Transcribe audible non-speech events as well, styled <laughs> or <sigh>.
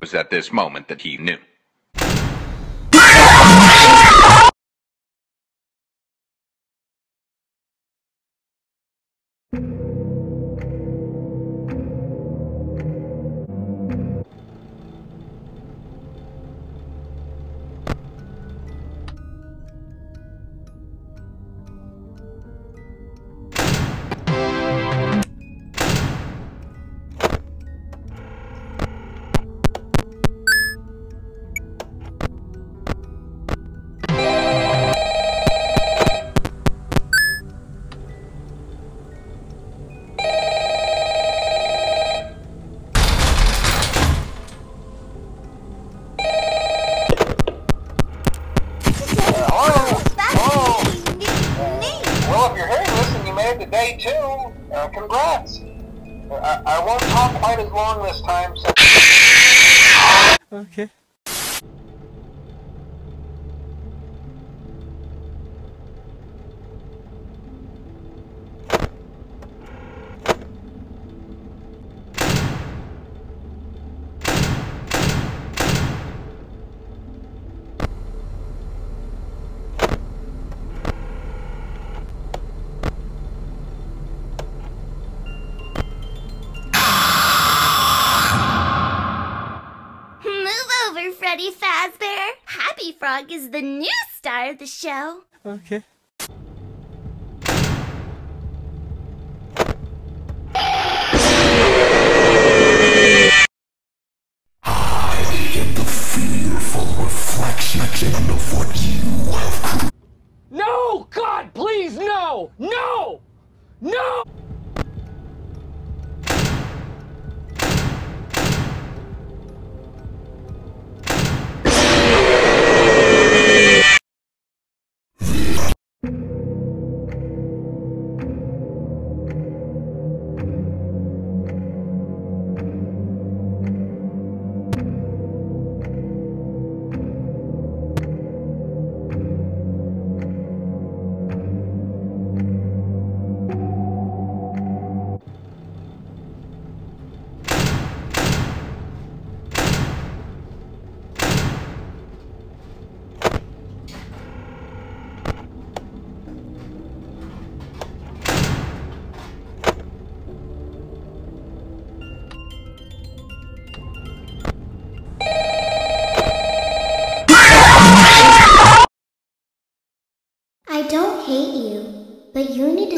Was at this moment that he knew. 22. Uh, congrats. I, I won't talk quite as long this time. So <laughs> okay. Freddy Fazbear. Happy Frog is the new star of the show. Okay. No! God, please, no! No! No! Hate you, but you need to